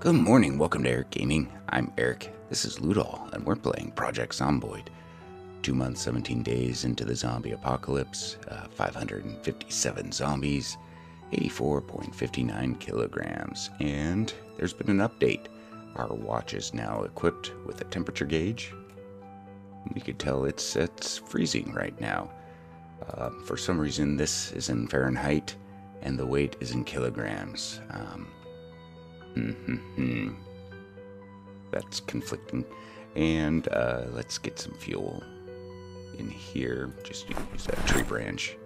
Good morning, welcome to Airekc Gaming. I'm Eric, this is Ludol, and we're playing Project Zomboid. Two months, 17 days into the zombie apocalypse, uh, 557 zombies, 84.59 kilograms, and there's been an update. Our watch is now equipped with a temperature gauge. We could tell it's, it's freezing right now. Uh, for some reason, this is in Fahrenheit, and the weight is in kilograms. Um, That's conflicting. And uh, let's get some fuel in here. Just use that tree branch.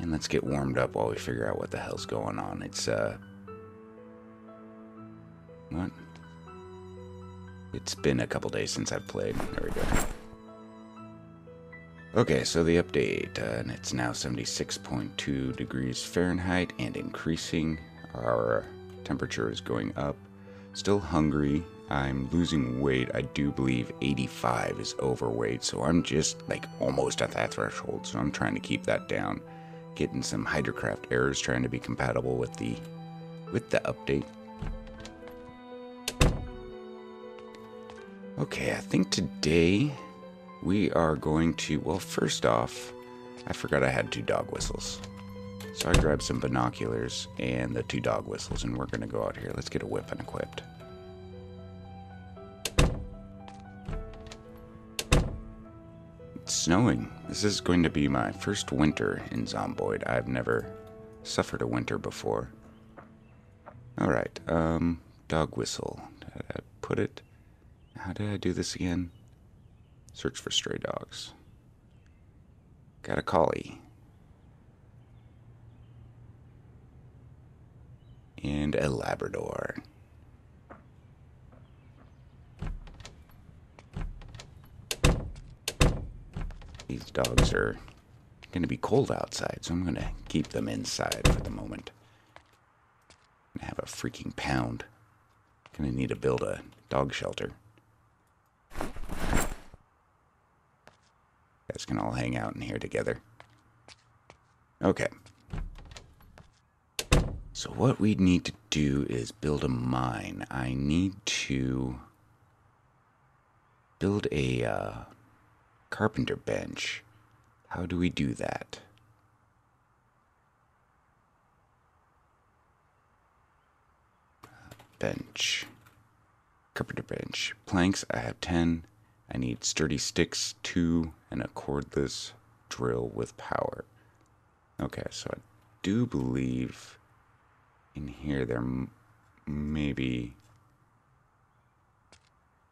And let's get warmed up while we figure out what the hell's going on. It's, uh... What? It's been a couple days since I've played. There we go. Okay, so the update, uh, and it's now 76.2 degrees Fahrenheit and increasing. Our temperature is going up. Still hungry. I'm losing weight. I do believe 85 is overweight, so I'm just like almost at that threshold. So I'm trying to keep that down. Getting some Hydrocraft errors, trying to be compatible with the with the update. Okay, I think today we are going to. Well, first off, I forgot I had two dog whistles. So I grabbed some binoculars and the two dog whistles, and we're going to go out here. Let's get a weapon equipped. It's snowing. This is going to be my first winter in Zomboid. I've never suffered a winter before. Alright, um, dog whistle. Did I put it? How did I do this again? Search for stray dogs. Got a collie. And a Labrador. These dogs are going to be cold outside, so I'm going to keep them inside for the moment. I have a freaking pound. Going to need to build a dog shelter. Guys can all hang out in here together. Okay. So what we need to do is build a mine. I need to build a uh, carpenter bench. How do we do that? Bench. Carpenter bench. Planks, I have 10. I need sturdy sticks, 2, and a cordless drill with power. Okay, so I do believe in here there may be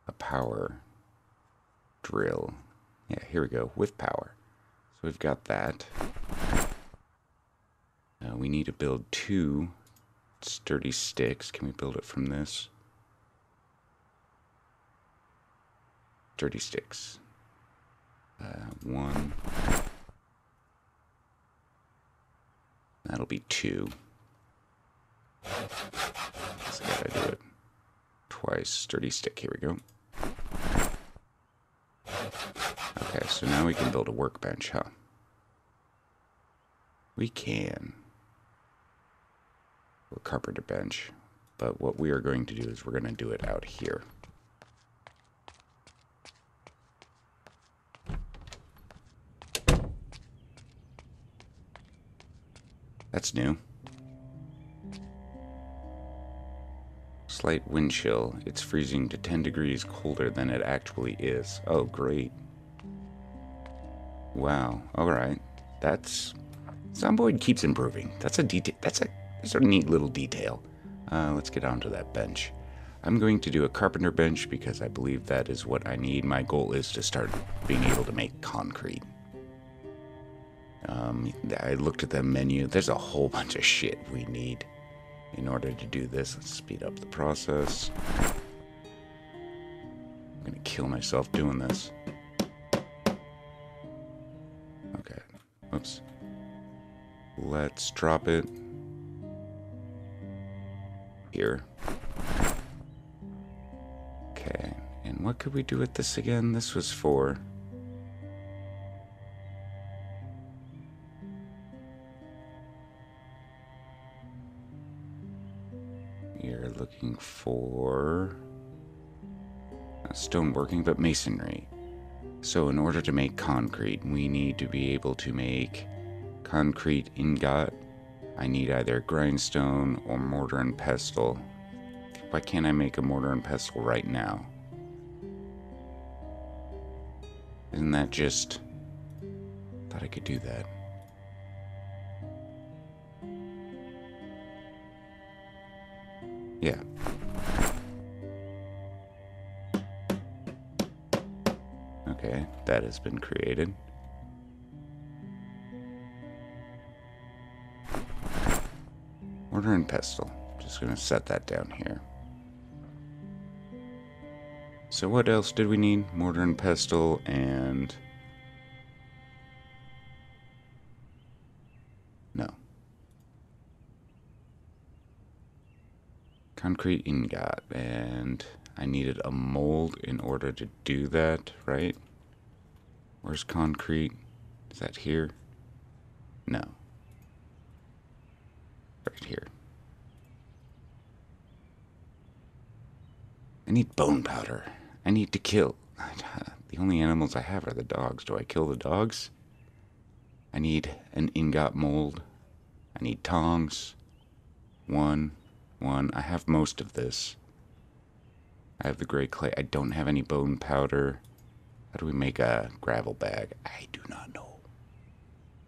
a power drill. Yeah, here we go, with power. So we've got that. We need to build two sturdy sticks. Can we build it from this? Sturdy sticks. Uh, one. That'll be two. So I gotta do it twice. Sturdy stick, here we go. Okay, so now we can build a workbench, huh? We can. A carpenter bench. But what we are going to do is we're going to do it out here. That's new. Slight wind chill. It's freezing to 10 degrees colder than it actually is. Oh, great. Wow. All right. That's Zomboid keeps improving. That's a detail. That's a that's a neat little detail. Uh, let's get onto that bench. I'm going to do a carpenter bench because I believe that is what I need. My goal is to start being able to make concrete. Um, I looked at the menu. There's a whole bunch of shit we need in order to do this. Let's speed up the process. I'm gonna kill myself doing this. Okay, oops. Let's drop it here. Okay, and what could we do with this again? This was for looking for stoneworking, but masonry. So, in order to make concrete, we need to be able to make concrete ingot. I need either grindstone or mortar and pestle. Why can't I make a mortar and pestle right now? Isn't that just. Thought I could do that. Yeah. Okay, that has been created. Mortar and pestle. Just gonna set that down here. So what else did we need? Mortar and pestle and... No. Concrete ingot, and I needed a mold in order to do that, right? Where's concrete? Is that here? No. Right here. I need bone powder. I need to kill. The only animals I have are the dogs. Do I kill the dogs? I need an ingot mold. I need tongs. One, one. I have most of this. I have the gray clay. I don't have any bone powder. How do we make a gravel bag? I do not know.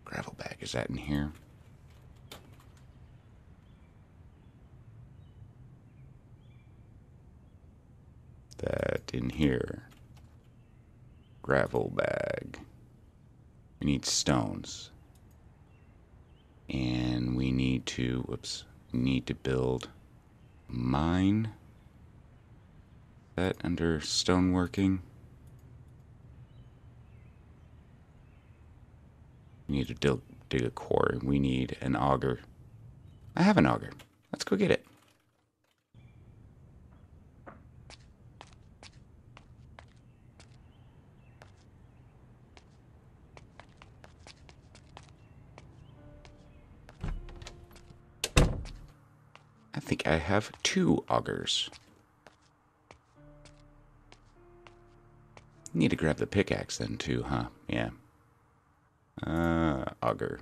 Gravel bag, is that in here? That in here. Gravel bag. We need stones. And we need to, whoops, need to build mine. That under stoneworking. We need to dig, a quarry. We need an auger. I have an auger. Let's go get it. Think I have two augers. Need to grab the pickaxe then too, huh? Yeah. Uh, auger.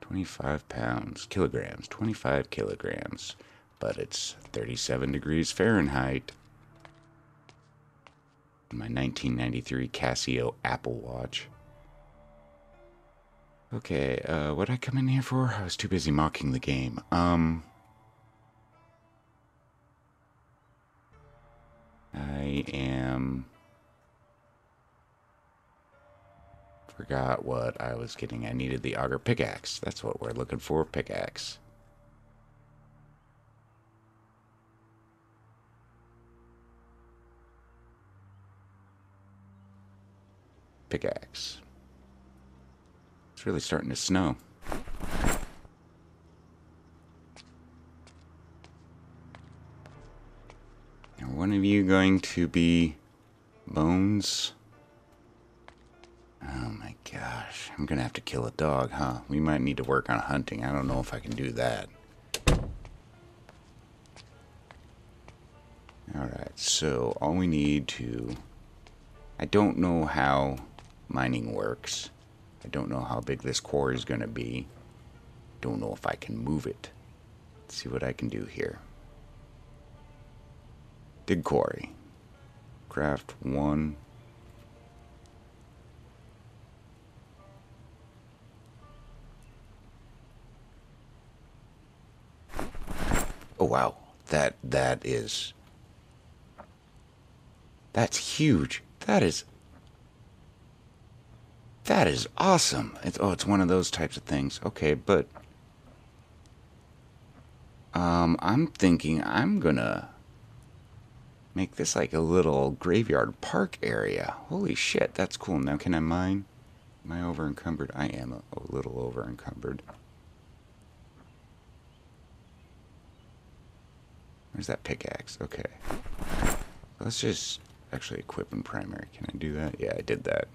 25 pounds, kilograms, 25 kilograms. But it's 37 degrees Fahrenheit. My 1993 Casio Apple Watch. Okay, uh, what I come in here for? I was too busy mocking the game. Um. I am. Forgot what I was getting. I needed the auger pickaxe. That's what we're looking for pickaxe. Pickaxe. It's really starting to snow. Are one of you going to be Bones? Oh my gosh. I'm gonna have to kill a dog, huh? We might need to work on hunting. I don't know if I can do that. Alright, so all we need to... I don't know how mining works. I don't know how big this quarry is going to be. Don't know if I can move it. Let's see what I can do here. Dig quarry. Craft one. Oh wow, that that is that's huge. That is that is awesome. It's, oh, it's one of those types of things. Okay, but um, I'm thinking I'm gonna make this like a little graveyard park area. Holy shit, that's cool. Now can I mine? Am I over encumbered? I am a, a little over encumbered. Where's that pickaxe? Okay. Let's just actually equip in primary. Can I do that? Yeah, I did that.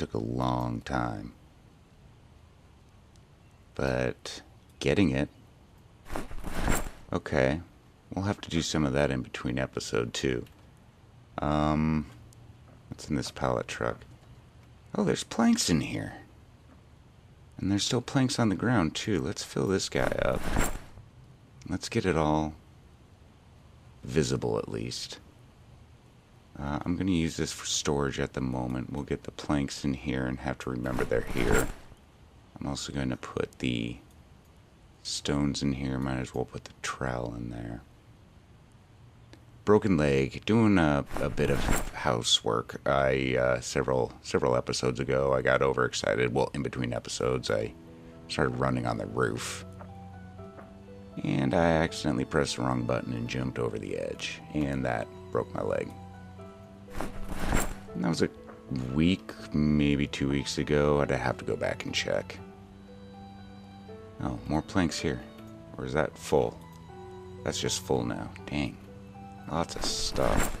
Took a long time. But getting it. Okay. We'll have to do some of that in between episode two. Um, what's in this pallet truck? Oh, there's planks in here. And there's still planks on the ground, too. Let's fill this guy up. Let's get it all visible, at least. Uh, I'm going to use this for storage at the moment. We'll get the planks in here and have to remember they're here. I'm also going to put the stones in here. Might as well put the trowel in there. Broken leg, doing a, a bit of housework. I uh, several several episodes ago, I got overexcited. Well, in between episodes, I started running on the roof, and I accidentally pressed the wrong button and jumped over the edge, and that broke my leg. That was a week, maybe two weeks ago. I'd have to go back and check. Oh, more planks here. Or is that full? That's just full now. Dang. Lots of stuff.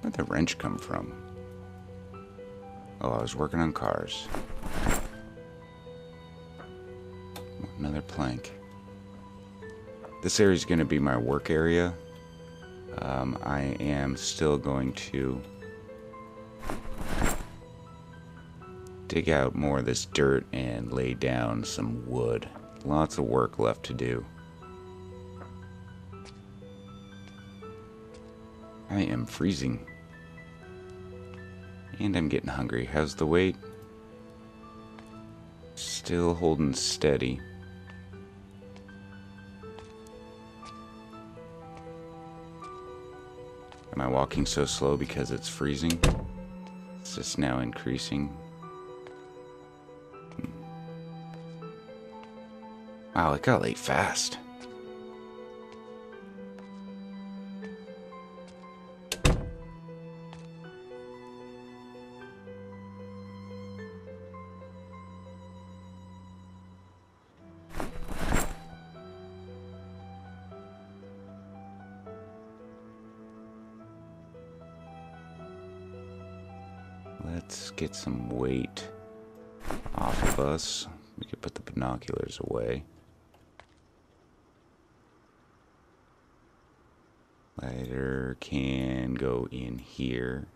Where'd the wrench come from? Oh, I was working on cars. Another plank. This area is going to be my work area. Um, I am still going to dig out more of this dirt and lay down some wood. Lots of work left to do. I am freezing. And I'm getting hungry. How's the weight? Still holding steady. Am I walking so slow because it's freezing? It's just now increasing. Hmm. Wow, it got late fast. Let's get some weight off of us. We could put the binoculars away. Lighter can go in here.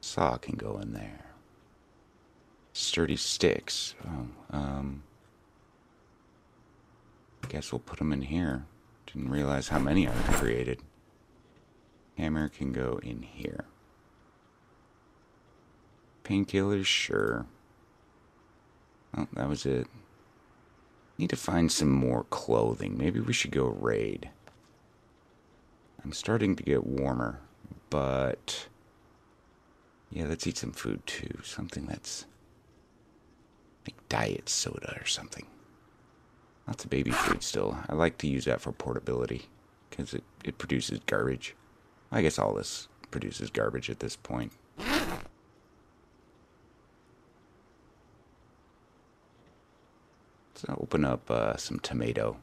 Saw can go in there. Sturdy sticks. Oh, um. I guess we'll put them in here. Didn't realize how many I've created. Hammer can go in here. Painkillers, sure. Oh, that was it. Need to find some more clothing. Maybe we should go raid. I'm starting to get warmer, but... Yeah, let's eat some food too. Something that's... Like diet soda or something. Lots of baby food still. I like to use that for portability. Because it, it produces garbage. I guess all this produces garbage at this point. Let's open up uh, some tomato.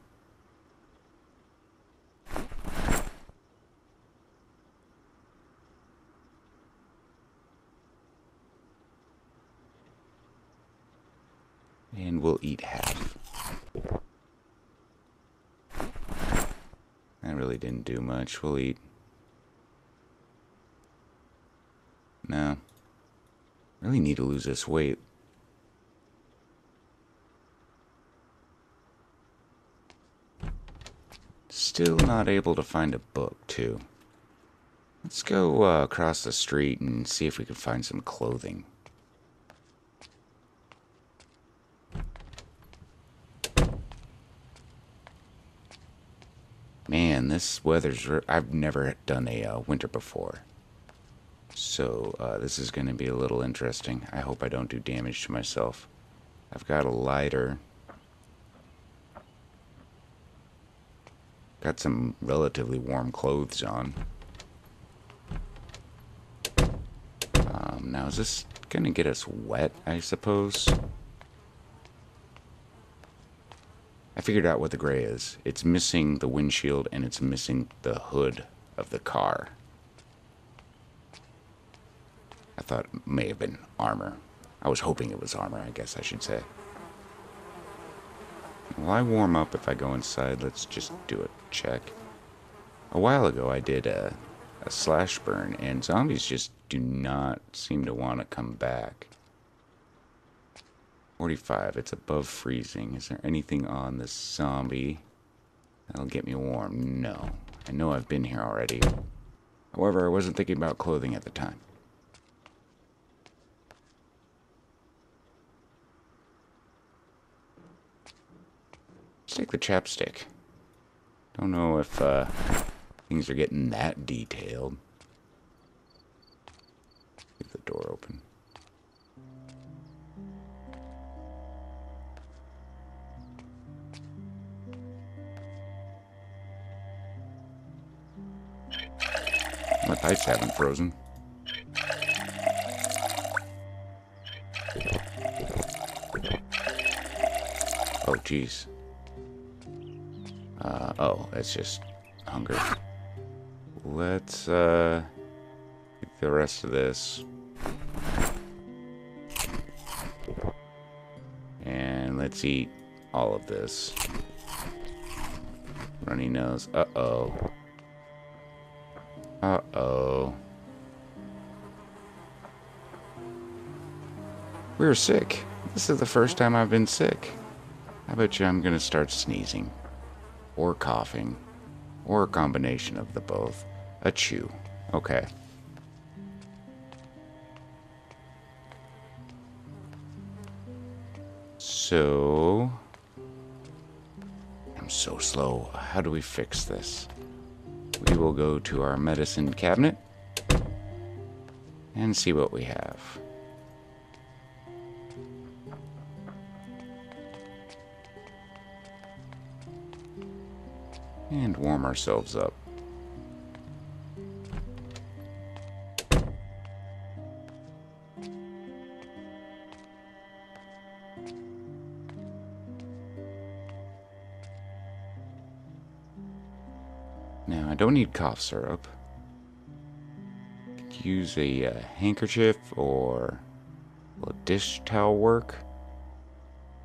And we'll eat half. That really didn't do much. We'll eat. No. Really need to lose this weight. Still not able to find a book, too. Let's go uh, across the street and see if we can find some clothing. Man, this weather's... I've never done a uh, winter before. So, uh, this is going to be a little interesting. I hope I don't do damage to myself. I've got a lighter. Got some relatively warm clothes on. Um, now, is this going to get us wet, I suppose? I I figured out what the gray is. It's missing the windshield and it's missing the hood of the car. I thought may have been armor. I was hoping it was armor, I guess I should say. While I warm up if I go inside, let's just do a check. A while ago I did a, a slash burn, and zombies just do not seem to want to come back. 45, it's above freezing. Is there anything on this zombie that'll get me warm? No. I know I've been here already. However, I wasn't thinking about clothing at the time. The chapstick. Don't know if uh, things are getting that detailed. Leave the door open. My pipes haven't frozen. Oh, jeez. Uh, oh, it's just hunger. Let's, uh, the rest of this. And let's eat all of this. Runny nose. Uh-oh. Uh-oh. We're sick. This is the first time I've been sick. I bet you I'm gonna start sneezing. Or coughing. Or a combination of the both. A chew. Okay. So... I'm so slow. How do we fix this? We will go to our medicine cabinet and see what we have. And warm ourselves up. Now, I don't need cough syrup. Could use a uh, handkerchief or a dish towel work?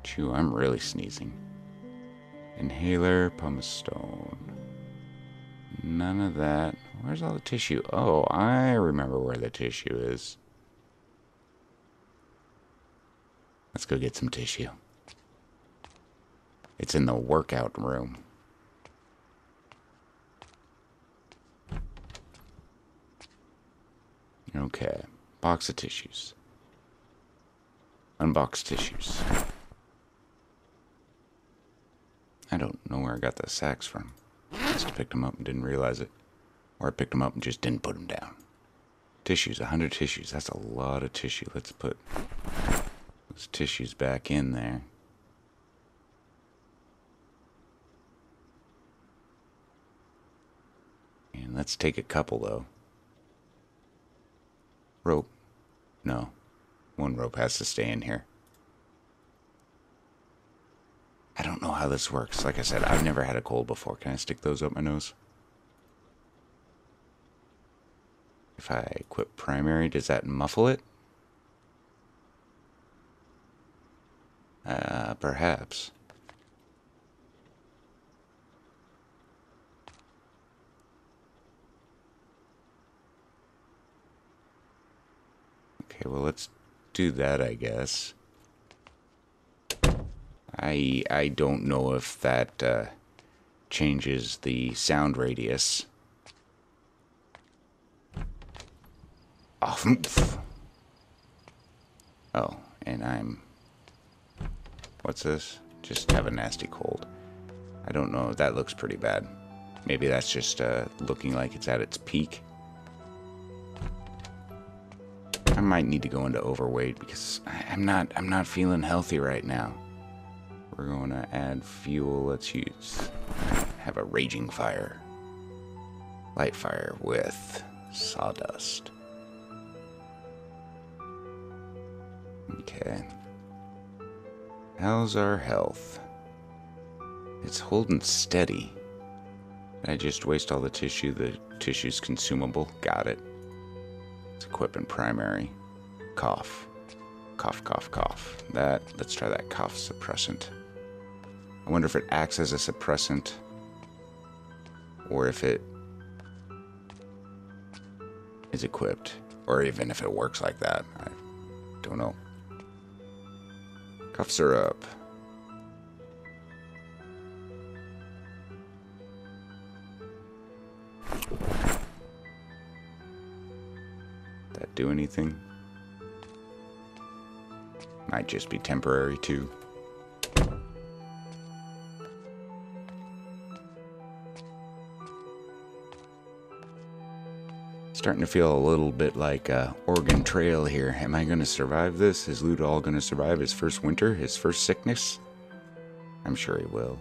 Chew, I'm really sneezing. Inhaler, pumice stone. None of that. Where's all the tissue? Oh, I remember where the tissue is. Let's go get some tissue. It's in the workout room. Okay. Box of tissues. Unboxed tissues. I don't know where I got the sacks from. Just picked them up and didn't realize it. Or I picked them up and just didn't put them down. Tissues, 100 tissues. That's a lot of tissue. Let's put those tissues back in there. And let's take a couple, though. Rope. No. One rope has to stay in here. I don't know how this works. Like I said, I've never had a cold before. Can I stick those up my nose? If I equip primary, does that muffle it? Uh, perhaps. Okay, well, let's do that, I guess. I I don't know if that uh, changes the sound radius. Oh, oh, and I'm. What's this? Just have a nasty cold. I don't know. That looks pretty bad. Maybe that's just uh, looking like it's at its peak. I might need to go into overweight because I'm not. I'm not feeling healthy right now. We're going to add fuel. Let's use, have a raging fire. Light fire with sawdust. Okay. How's our health? It's holding steady. I just waste all the tissue? The tissue's consumable. Got it. It's equipping primary. Cough. Cough, cough, cough. That, let's try that cough suppressant. I wonder if it acts as a suppressant or if it is equipped or even if it works like that. I don't know. Cough syrup. That do anything? Might just be temporary too. Starting to feel a little bit like uh, Oregon Trail here. Am I going to survive this? Is Ludol going to survive his first winter, his first sickness? I'm sure he will.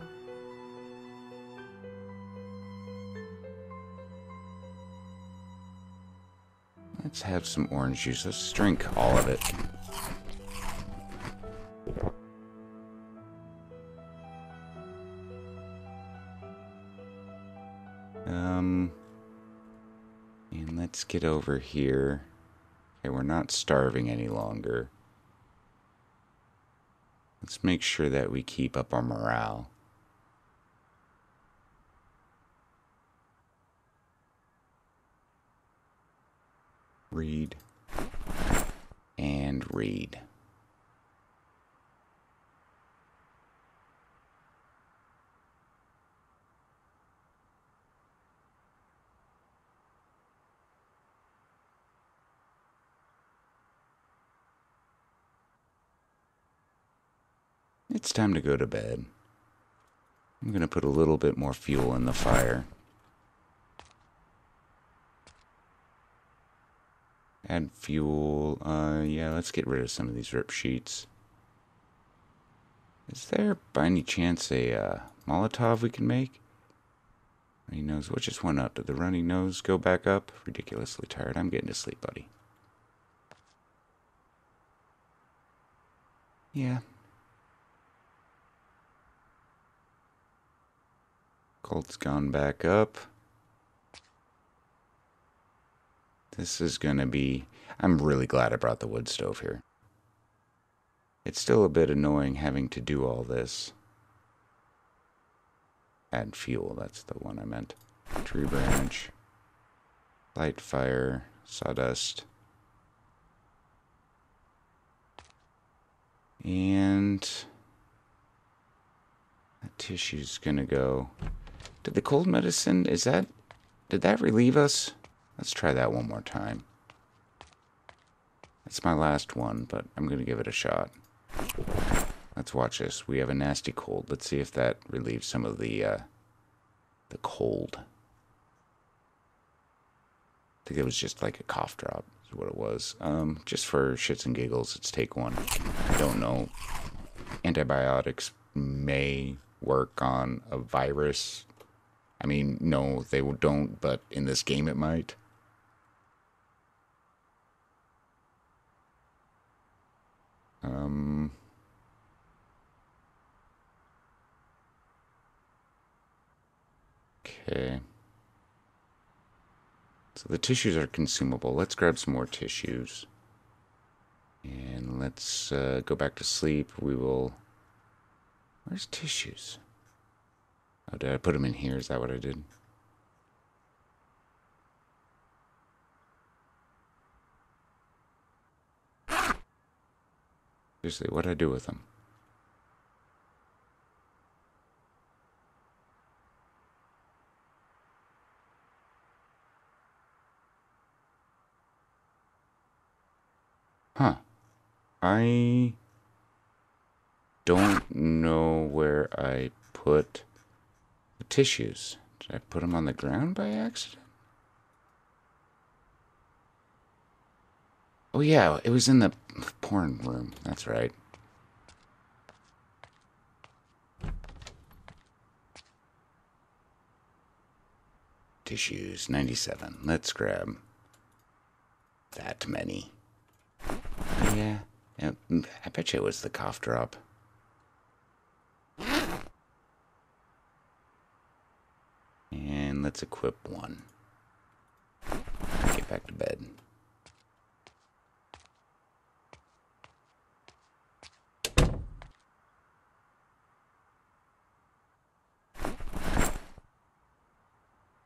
Let's have some orange juice. Let's drink all of it. Get over here. Okay, we're not starving any longer. Let's make sure that we keep up our morale. Read. And read. It's time to go to bed. I'm going to put a little bit more fuel in the fire. Add fuel. Uh, yeah, let's get rid of some of these rip sheets. Is there, by any chance, a uh, Molotov we can make? Runny nose. What just went up? Did the runny nose go back up? Ridiculously tired. I'm getting to sleep, buddy. Yeah, Cold's gone back up. This is going to be... I'm really glad I brought the wood stove here. It's still a bit annoying having to do all this. Add fuel, that's the one I meant. Tree branch. Light fire. Sawdust. And... That tissue's gonna go... Did the cold medicine, is that, did that relieve us? Let's try that one more time. It's my last one, but I'm going to give it a shot. Let's watch this. We have a nasty cold. Let's see if that relieves some of the, uh, the cold. I think it was just like a cough drop is what it was. Um, just for shits and giggles, let's take one. I don't know. Antibiotics may work on a virus I mean, no, they don't, but in this game it might. Um... Okay. So the tissues are consumable. Let's grab some more tissues. And let's uh, go back to sleep. We will... Where's tissues? Oh, did I put them in here? Is that what I did? Seriously, what did I do with them? Huh. I don't know where I put the tissues. Did I put them on the ground by accident? Oh yeah, it was in the porn room. That's right. Tissues, 97. Let's grab that many. Yeah, yeah I bet you it was the cough drop. Let's equip one. Get back to bed.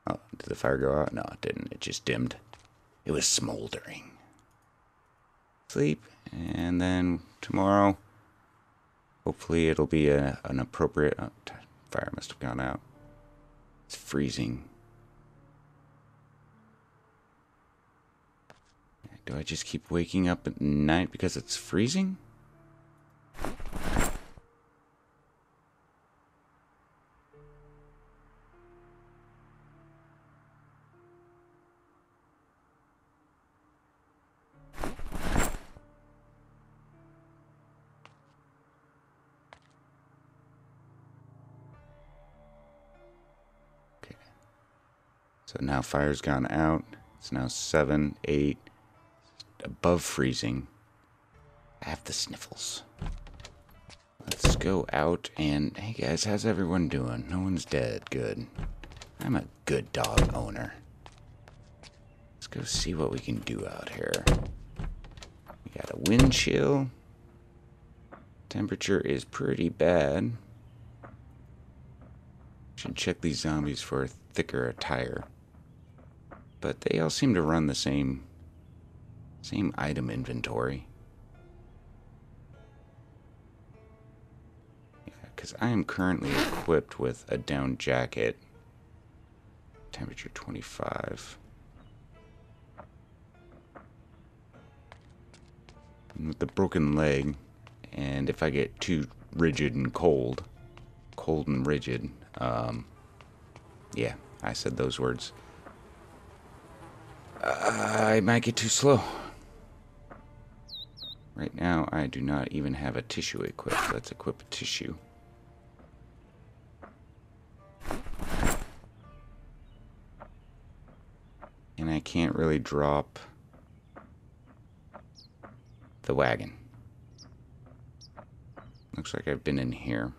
Oh, did the fire go out? No, it didn't. It just dimmed. It was smoldering. Sleep, and then tomorrow, hopefully it'll be a, an appropriate... Oh, fire must have gone out. It's freezing. Do I just keep waking up at night because it's freezing? So now fire's gone out. It's now 7, 8, above freezing. I have the sniffles. Let's go out and... Hey guys, how's everyone doing? No one's dead. Good. I'm a good dog owner. Let's go see what we can do out here. We got a wind chill. Temperature is pretty bad. Should check these zombies for a thicker attire but they all seem to run the same same item inventory. Yeah, because I am currently equipped with a down jacket. Temperature 25. And with the broken leg, and if I get too rigid and cold, cold and rigid, um, yeah, I said those words. I might get too slow. Right now, I do not even have a tissue equipped. Let's equip a tissue. And I can't really drop the wagon. Looks like I've been in here.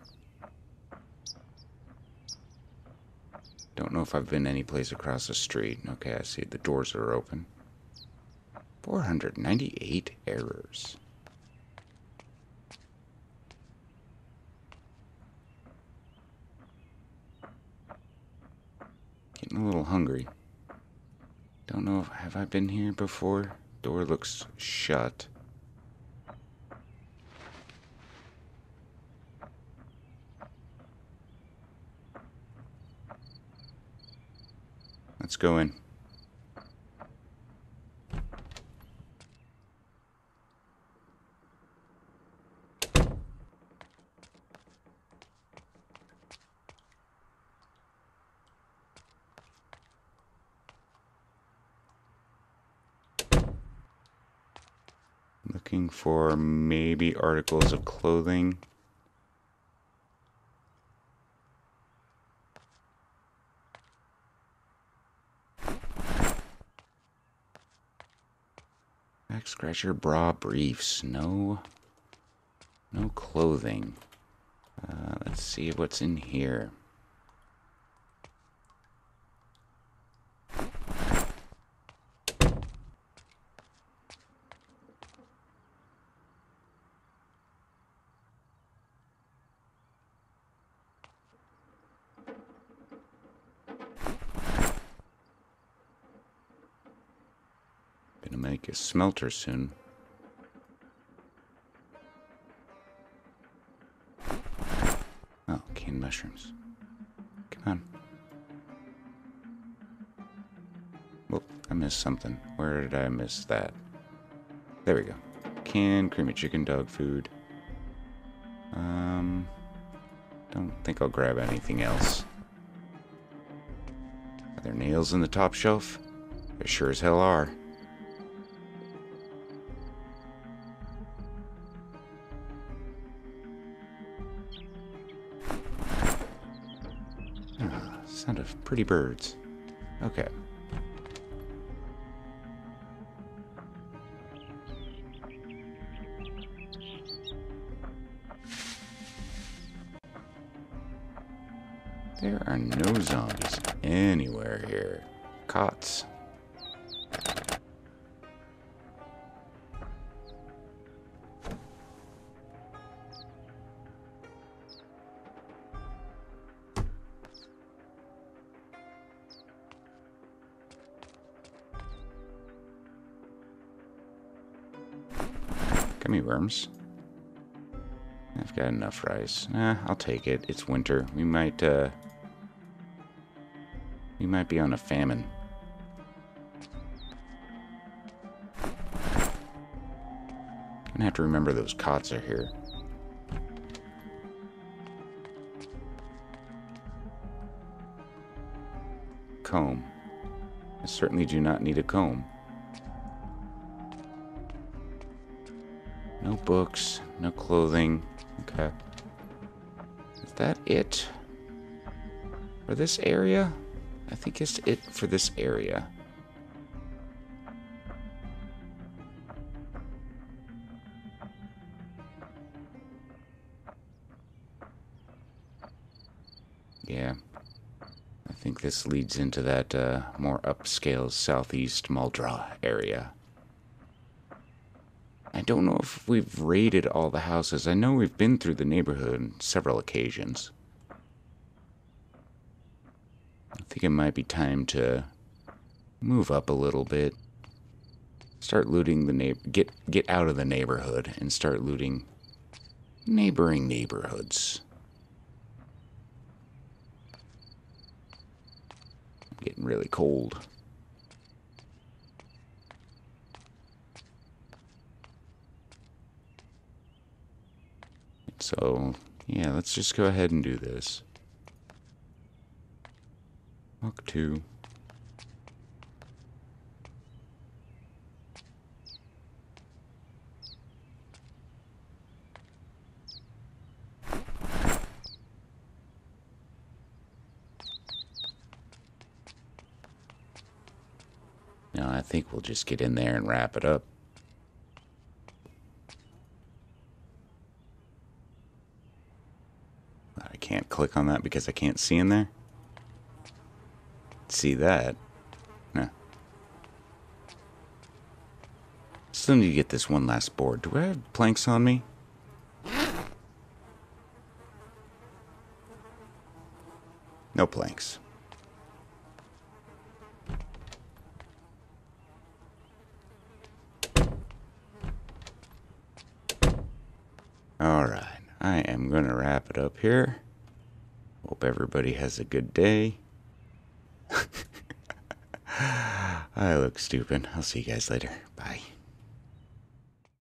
Don't know if I've been any place across the street. Okay, I see the doors are open. 498 errors. Getting a little hungry. Don't know if have I been here before? Door looks shut. Go in. Looking for maybe articles of clothing. Back scratcher bra briefs. No, no clothing. Uh, let's see what's in here. Make a smelter soon. Oh, canned mushrooms. Come on. Whoop, I missed something. Where did I miss that? There we go. Canned creamy chicken dog food. Um, don't think I'll grab anything else. Are there nails in the top shelf? There sure as hell are. Pretty birds. Okay. There are no zombies anywhere here. Cots. I've got enough rice. Eh, I'll take it. It's winter. We might, uh... We might be on a famine. Gonna have to remember those cots are here. Comb. I certainly do not need a comb. Books, no clothing. Okay. Is that it? For this area? I think it's it for this area. Yeah. I think this leads into that uh, more upscale southeast Muldraugh area. I don't know if we've raided all the houses. I know we've been through the neighborhood on several occasions. I think it might be time to move up a little bit. Start looting the neighbor get get out of the neighborhood and start looting neighboring neighborhoods. I'm getting really cold. So, yeah, let's just go ahead and do this. Walk two. Now I think we'll just get in there and wrap it up. can't click on that because I can't see in there? See that? No. Still need to get this one last board. Do I have planks on me? No planks. Alright, I am going to wrap it up here. Hope everybody has a good day. I look stupid. I'll see you guys later.